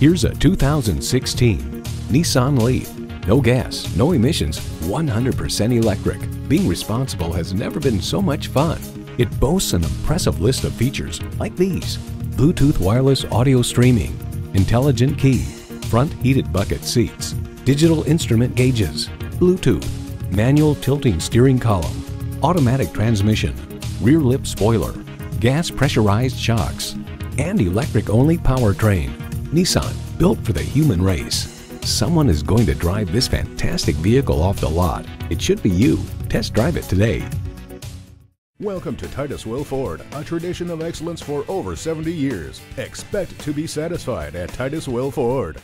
Here's a 2016 Nissan Leaf. No gas, no emissions, 100% electric. Being responsible has never been so much fun. It boasts an impressive list of features like these. Bluetooth wireless audio streaming, intelligent key, front heated bucket seats, digital instrument gauges, Bluetooth, manual tilting steering column, automatic transmission, rear lip spoiler, gas pressurized shocks, and electric-only powertrain. Nissan, built for the human race. Someone is going to drive this fantastic vehicle off the lot. It should be you. Test drive it today. Welcome to Titus-Will Ford, a tradition of excellence for over 70 years. Expect to be satisfied at Titus-Will Ford.